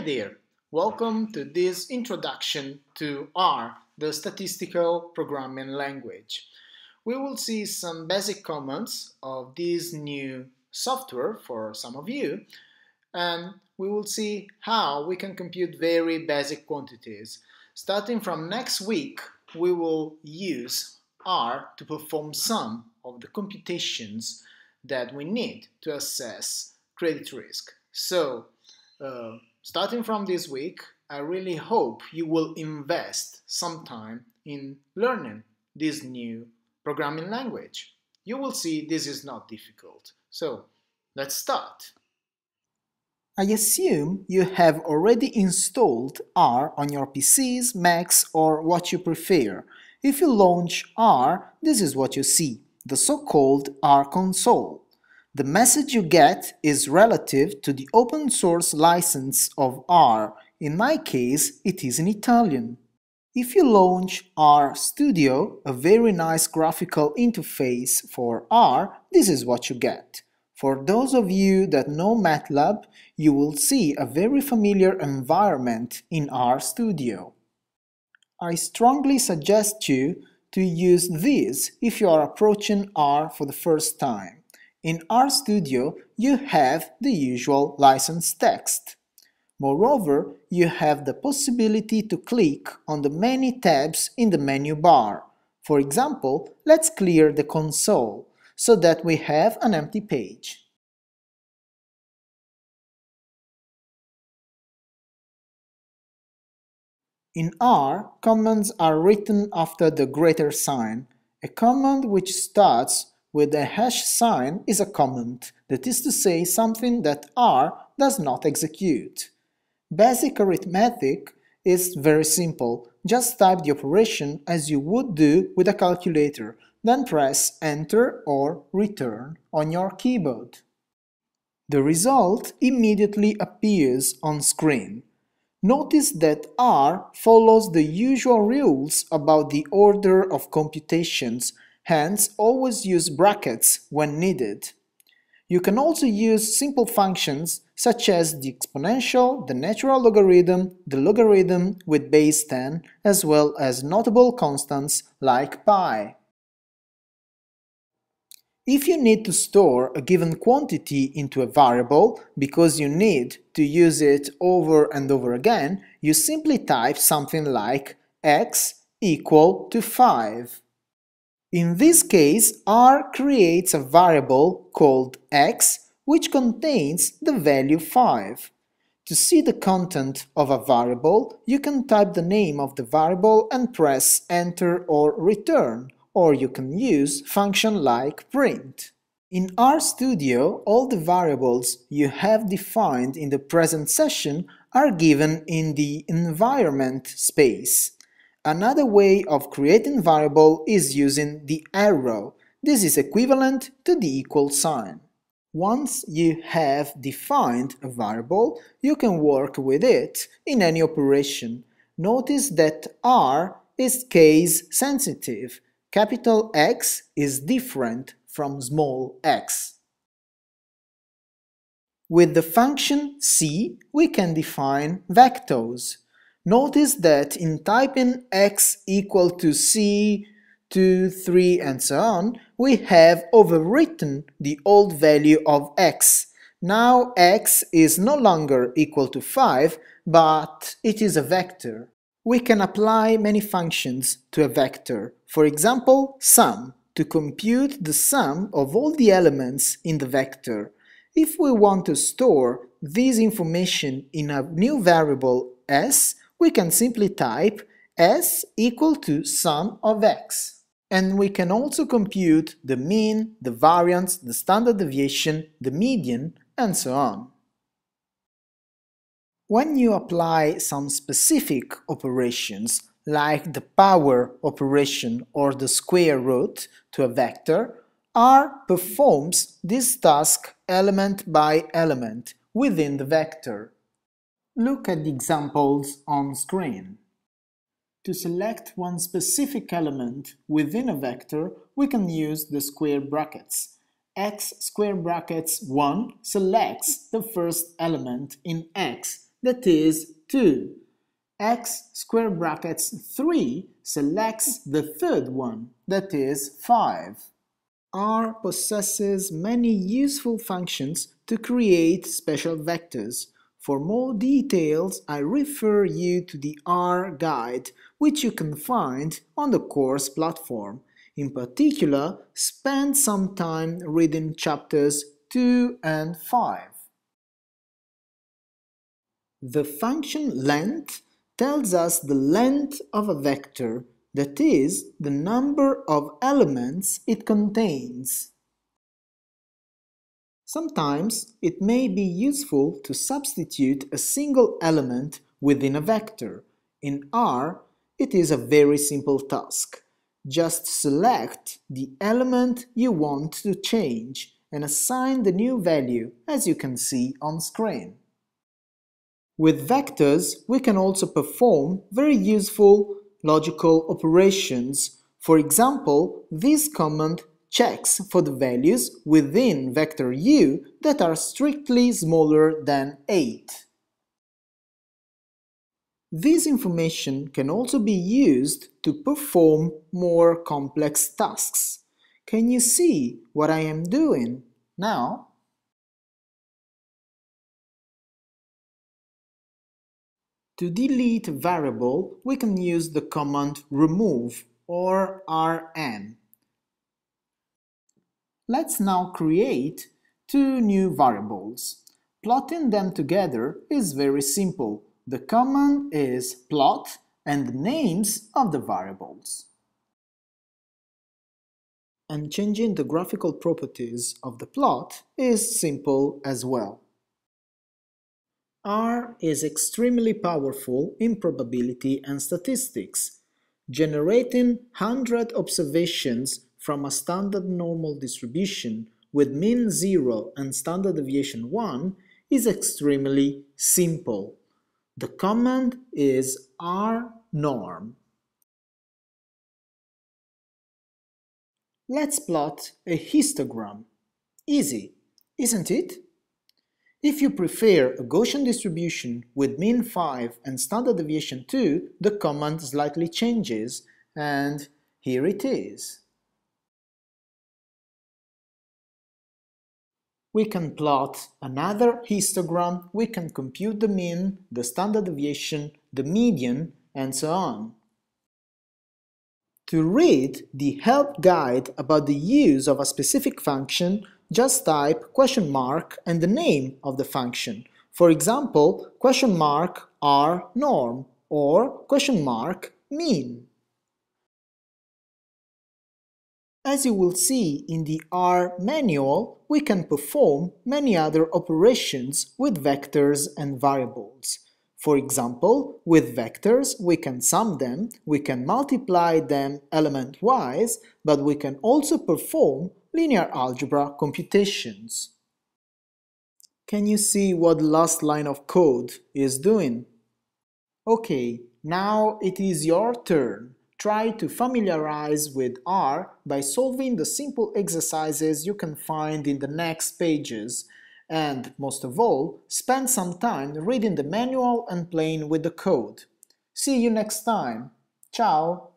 Hi there! Welcome to this introduction to R, the statistical programming language. We will see some basic commands of this new software for some of you, and we will see how we can compute very basic quantities. Starting from next week, we will use R to perform some of the computations that we need to assess credit risk. So, uh, starting from this week, I really hope you will invest some time in learning this new programming language. You will see this is not difficult. So, let's start. I assume you have already installed R on your PCs, Macs or what you prefer. If you launch R, this is what you see, the so-called R console. The message you get is relative to the open source license of R. In my case, it is in Italian. If you launch R Studio, a very nice graphical interface for R, this is what you get. For those of you that know MATLAB, you will see a very familiar environment in R Studio. I strongly suggest you to use this if you are approaching R for the first time. In RStudio, you have the usual license text. Moreover, you have the possibility to click on the many tabs in the menu bar. For example, let's clear the console, so that we have an empty page. In R, commands are written after the greater sign, a command which starts with a hash sign is a comment, that is to say something that R does not execute. Basic arithmetic is very simple, just type the operation as you would do with a calculator, then press Enter or Return on your keyboard. The result immediately appears on screen. Notice that R follows the usual rules about the order of computations hence always use brackets when needed. You can also use simple functions such as the exponential, the natural logarithm, the logarithm with base 10, as well as notable constants like pi. If you need to store a given quantity into a variable because you need to use it over and over again, you simply type something like x equal to 5. In this case, R creates a variable called x which contains the value 5. To see the content of a variable, you can type the name of the variable and press enter or return, or you can use function like print. In RStudio, all the variables you have defined in the present session are given in the environment space. Another way of creating variable is using the arrow. This is equivalent to the equal sign. Once you have defined a variable, you can work with it in any operation. Notice that R is case sensitive. Capital X is different from small x. With the function c, we can define vectors. Notice that in typing x equal to c, 2, 3 and so on, we have overwritten the old value of x. Now x is no longer equal to 5, but it is a vector. We can apply many functions to a vector. For example, sum, to compute the sum of all the elements in the vector. If we want to store this information in a new variable s, we can simply type s equal to sum of x. And we can also compute the mean, the variance, the standard deviation, the median, and so on. When you apply some specific operations, like the power operation or the square root to a vector, R performs this task element by element within the vector. Look at the examples on screen. To select one specific element within a vector, we can use the square brackets. x square brackets 1 selects the first element in x, that is 2. x square brackets 3 selects the third one, that is 5. R possesses many useful functions to create special vectors. For more details, I refer you to the R guide, which you can find on the course platform. In particular, spend some time reading chapters 2 and 5. The function length tells us the length of a vector, that is, the number of elements it contains. Sometimes it may be useful to substitute a single element within a vector. In R, it is a very simple task. Just select the element you want to change and assign the new value, as you can see on screen. With vectors, we can also perform very useful logical operations. For example, this command checks for the values within vector u that are strictly smaller than 8. This information can also be used to perform more complex tasks. Can you see what I am doing now? To delete a variable, we can use the command remove or rm. Let's now create two new variables. Plotting them together is very simple. The command is plot and the names of the variables. And changing the graphical properties of the plot is simple as well. R is extremely powerful in probability and statistics. Generating 100 observations from a standard normal distribution with mean 0 and standard deviation 1 is extremely simple. The command is rnorm. Let's plot a histogram. Easy, isn't it? If you prefer a Gaussian distribution with mean 5 and standard deviation 2, the command slightly changes, and here it is. We can plot another histogram, we can compute the mean, the standard deviation, the median, and so on. To read the help guide about the use of a specific function, just type question mark and the name of the function. For example, question mark r norm or question mark mean. As you will see in the R manual, we can perform many other operations with vectors and variables. For example, with vectors, we can sum them, we can multiply them element-wise, but we can also perform linear algebra computations. Can you see what the last line of code is doing? Okay, now it is your turn try to familiarize with R by solving the simple exercises you can find in the next pages and, most of all, spend some time reading the manual and playing with the code. See you next time. Ciao!